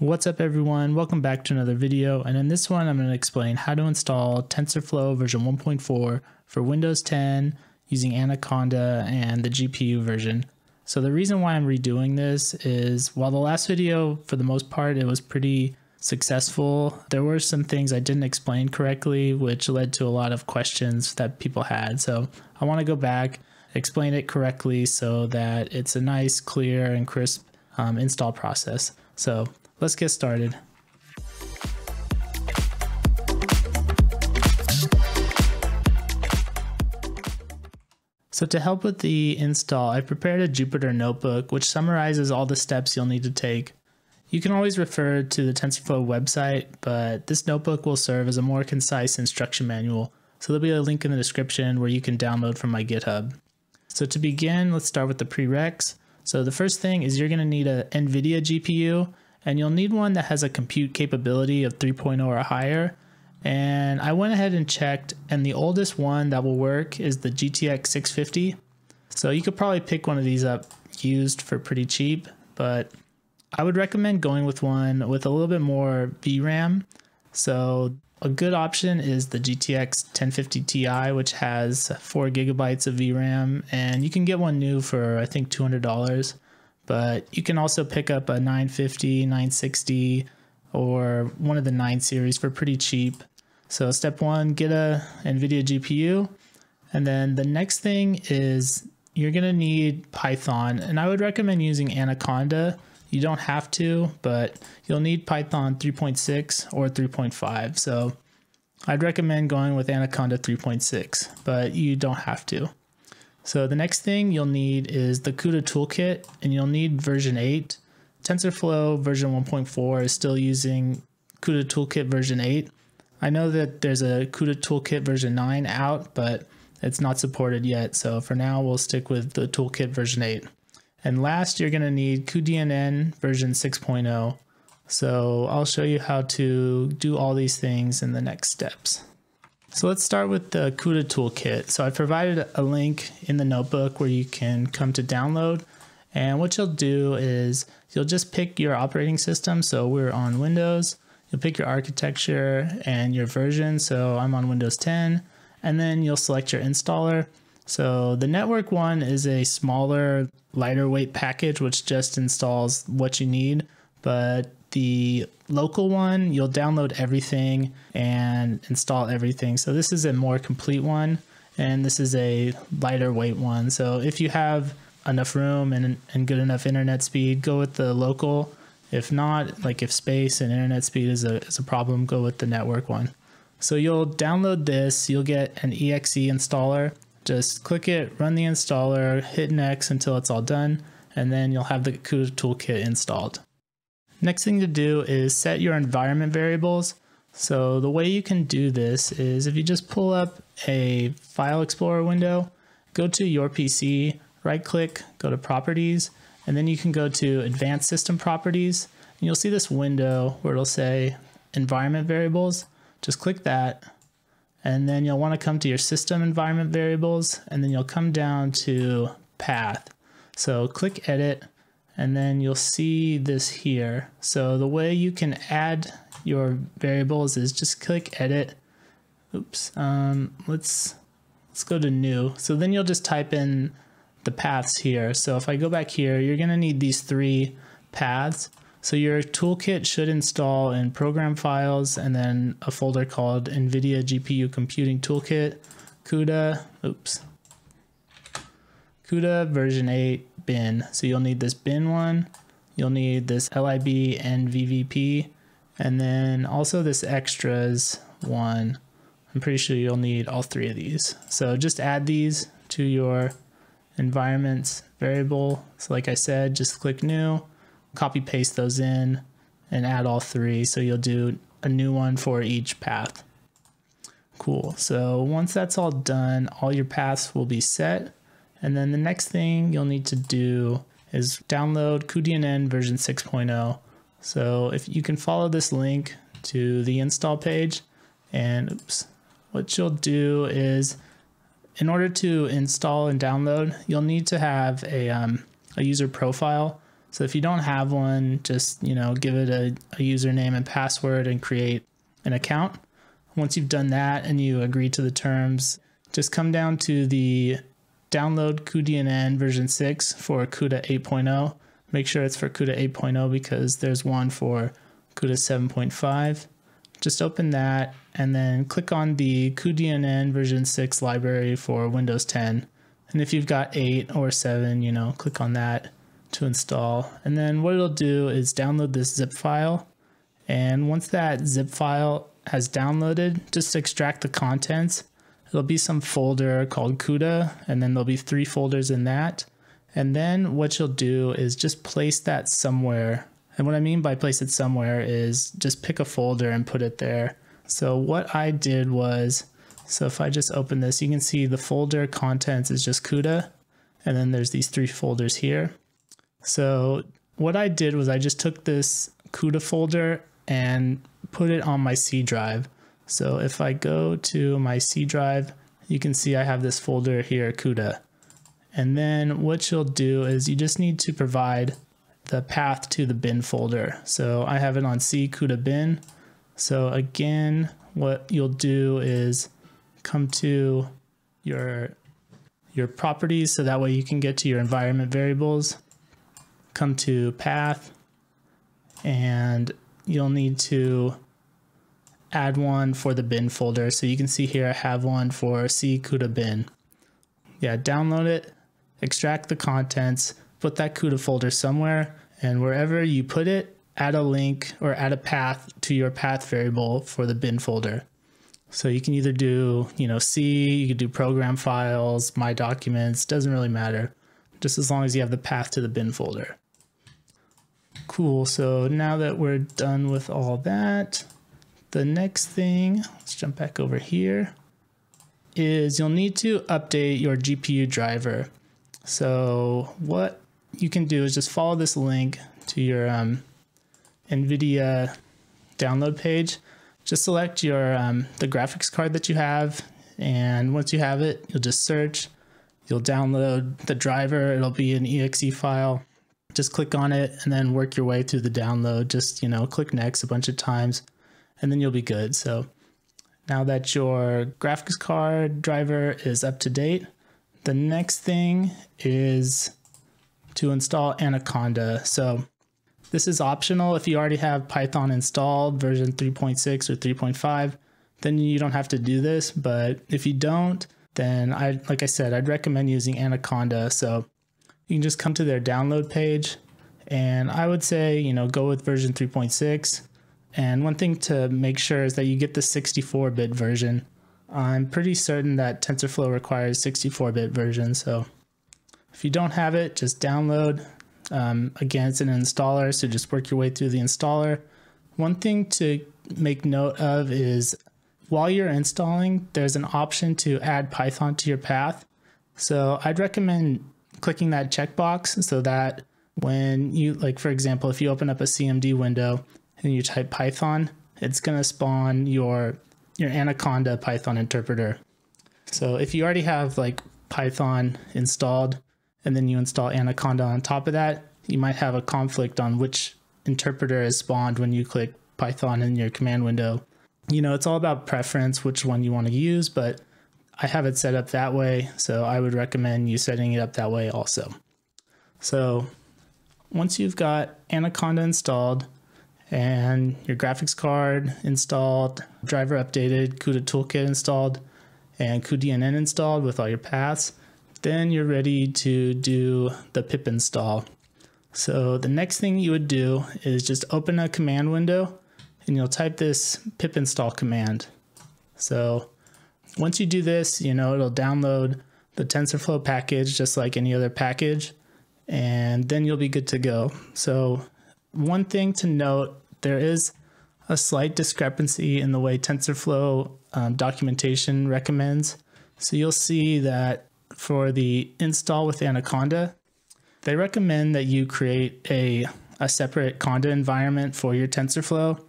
What's up everyone, welcome back to another video and in this one I'm going to explain how to install TensorFlow version 1.4 for Windows 10 using Anaconda and the GPU version. So the reason why I'm redoing this is while the last video for the most part it was pretty successful, there were some things I didn't explain correctly which led to a lot of questions that people had. So I want to go back, explain it correctly so that it's a nice, clear and crisp um, install process. So let's get started. So to help with the install, I prepared a Jupyter notebook which summarizes all the steps you'll need to take. You can always refer to the TensorFlow website, but this notebook will serve as a more concise instruction manual. So there'll be a link in the description where you can download from my GitHub. So to begin, let's start with the prereqs. So the first thing is you're going to need a NVIDIA GPU and you'll need one that has a compute capability of 3.0 or higher. And I went ahead and checked, and the oldest one that will work is the GTX 650. So you could probably pick one of these up used for pretty cheap, but I would recommend going with one with a little bit more VRAM. So a good option is the GTX 1050 Ti, which has four gigabytes of VRAM, and you can get one new for I think $200 but you can also pick up a 950, 960, or one of the 9 series for pretty cheap. So step one, get a NVIDIA GPU. And then the next thing is you're gonna need Python. And I would recommend using Anaconda. You don't have to, but you'll need Python 3.6 or 3.5. So I'd recommend going with Anaconda 3.6, but you don't have to. So the next thing you'll need is the CUDA toolkit and you'll need version 8. TensorFlow version 1.4 is still using CUDA toolkit version 8. I know that there's a CUDA toolkit version 9 out, but it's not supported yet. So for now, we'll stick with the toolkit version 8. And last, you're going to need cuDNN version 6.0. So I'll show you how to do all these things in the next steps. So let's start with the CUDA toolkit. So I provided a link in the notebook where you can come to download. And what you'll do is you'll just pick your operating system. So we're on Windows. You'll pick your architecture and your version. So I'm on Windows 10. And then you'll select your installer. So the network one is a smaller, lighter weight package, which just installs what you need. But the local one, you'll download everything and install everything. So this is a more complete one and this is a lighter weight one. So if you have enough room and, and good enough internet speed, go with the local. If not, like if space and internet speed is a, is a problem, go with the network one. So you'll download this, you'll get an exe installer. Just click it, run the installer, hit next until it's all done, and then you'll have the CUDA toolkit installed. Next thing to do is set your environment variables. So the way you can do this is if you just pull up a file explorer window, go to your PC, right click, go to properties, and then you can go to advanced system properties and you'll see this window where it'll say environment variables. Just click that and then you'll want to come to your system environment variables and then you'll come down to path. So click edit and then you'll see this here. So the way you can add your variables is just click edit. Oops, um, let's, let's go to new. So then you'll just type in the paths here. So if I go back here, you're gonna need these three paths. So your toolkit should install in program files and then a folder called NVIDIA GPU Computing Toolkit, CUDA, oops, CUDA version 8 bin. So you'll need this bin one, you'll need this libnvvp, and then also this extras one. I'm pretty sure you'll need all three of these. So just add these to your environments variable. So like I said, just click new, copy paste those in and add all three. So you'll do a new one for each path. Cool. So once that's all done, all your paths will be set. And then the next thing you'll need to do is download cuDNN version 6.0. So if you can follow this link to the install page and oops, what you'll do is in order to install and download, you'll need to have a, um, a user profile. So if you don't have one, just you know give it a, a username and password and create an account. Once you've done that and you agree to the terms, just come down to the download cuDNN version 6 for CUDA 8.0. Make sure it's for CUDA 8.0 because there's one for CUDA 7.5. Just open that and then click on the cuDNN version 6 library for Windows 10. And if you've got 8 or 7, you know, click on that to install. And then what it'll do is download this zip file. And once that zip file has downloaded, just extract the contents. There'll be some folder called CUDA, and then there'll be three folders in that. And then what you'll do is just place that somewhere. And what I mean by place it somewhere is just pick a folder and put it there. So what I did was, so if I just open this, you can see the folder contents is just CUDA. And then there's these three folders here. So what I did was I just took this CUDA folder and put it on my C drive. So if I go to my C drive, you can see I have this folder here, CUDA. And then what you'll do is you just need to provide the path to the bin folder. So I have it on C CUDA bin. So again, what you'll do is come to your your properties so that way you can get to your environment variables. Come to path and you'll need to add one for the bin folder. So you can see here I have one for C CUDA bin. Yeah, download it, extract the contents, put that CUDA folder somewhere, and wherever you put it, add a link or add a path to your path variable for the bin folder. So you can either do, you know, C, you could do program files, my documents, doesn't really matter, just as long as you have the path to the bin folder. Cool, so now that we're done with all that, the next thing, let's jump back over here, is you'll need to update your GPU driver. So what you can do is just follow this link to your um, NVIDIA download page. Just select your um, the graphics card that you have, and once you have it, you'll just search. You'll download the driver. It'll be an exe file just click on it and then work your way through the download. Just, you know, click next a bunch of times and then you'll be good. So now that your graphics card driver is up to date, the next thing is to install Anaconda. So this is optional if you already have Python installed version 3.6 or 3.5, then you don't have to do this. But if you don't, then I, like I said, I'd recommend using Anaconda. So you can just come to their download page and I would say, you know, go with version 3.6. And one thing to make sure is that you get the 64 bit version. I'm pretty certain that TensorFlow requires 64 bit version. So if you don't have it, just download. Um, again, it's an installer, so just work your way through the installer. One thing to make note of is while you're installing, there's an option to add Python to your path. So I'd recommend clicking that checkbox so that when you, like for example, if you open up a CMD window and you type Python, it's going to spawn your your Anaconda Python interpreter. So if you already have like Python installed and then you install Anaconda on top of that, you might have a conflict on which interpreter is spawned when you click Python in your command window. You know, it's all about preference, which one you want to use, but I have it set up that way, so I would recommend you setting it up that way also. So once you've got Anaconda installed and your graphics card installed, driver updated, CUDA toolkit installed, and cuDNN installed with all your paths, then you're ready to do the pip install. So the next thing you would do is just open a command window and you'll type this pip install command. So once you do this, you know, it'll download the TensorFlow package just like any other package, and then you'll be good to go. So one thing to note, there is a slight discrepancy in the way TensorFlow um, documentation recommends. So you'll see that for the install with Anaconda, they recommend that you create a, a separate Conda environment for your TensorFlow.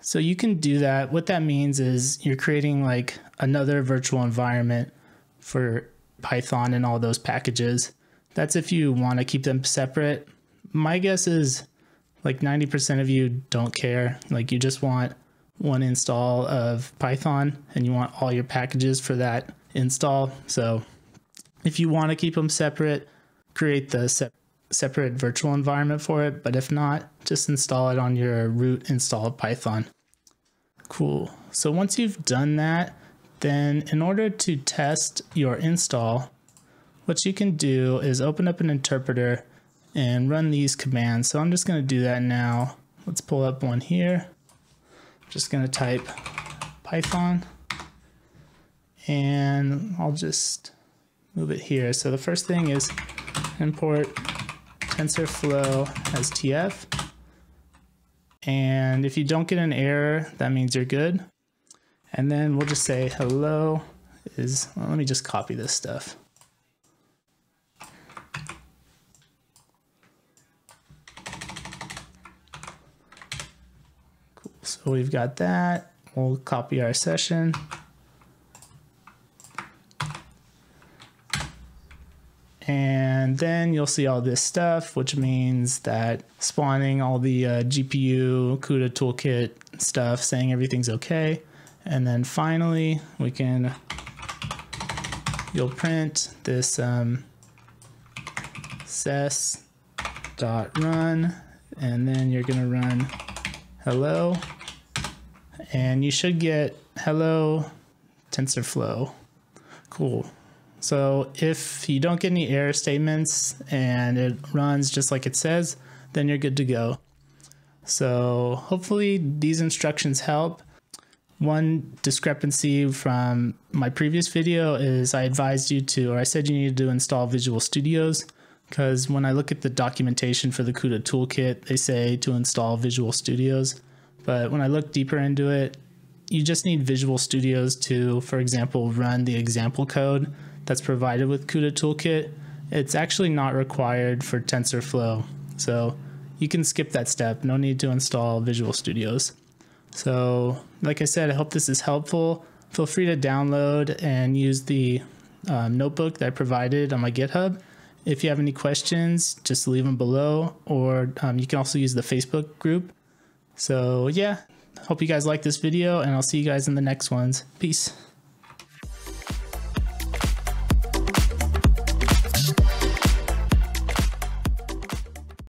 So you can do that. What that means is you're creating like another virtual environment for Python and all those packages. That's if you want to keep them separate. my guess is like 90% of you don't care. Like you just want one install of Python and you want all your packages for that install. So if you want to keep them separate, create the se separate virtual environment for it. But if not, just install it on your root install of Python. Cool. So once you've done that, then in order to test your install, what you can do is open up an interpreter and run these commands. So I'm just going to do that now. Let's pull up one here. I'm just going to type Python and I'll just move it here. So the first thing is import TensorFlow as TF. And if you don't get an error, that means you're good. And then we'll just say hello is, well, let me just copy this stuff. So we've got that. We'll copy our session. And then you'll see all this stuff, which means that spawning all the uh, GPU CUDA toolkit stuff, saying everything's okay. And then finally, we can, you'll print this um, dot run, and then you're gonna run hello, and you should get hello TensorFlow. Cool. So if you don't get any error statements and it runs just like it says, then you're good to go. So hopefully these instructions help. One discrepancy from my previous video is I advised you to, or I said you needed to install Visual Studios because when I look at the documentation for the CUDA toolkit, they say to install Visual Studios. But when I look deeper into it, you just need Visual Studios to, for example, run the example code that's provided with CUDA Toolkit, it's actually not required for TensorFlow. So you can skip that step. No need to install Visual Studios. So like I said, I hope this is helpful. Feel free to download and use the um, notebook that I provided on my GitHub. If you have any questions, just leave them below, or um, you can also use the Facebook group. So yeah, hope you guys like this video, and I'll see you guys in the next ones. Peace.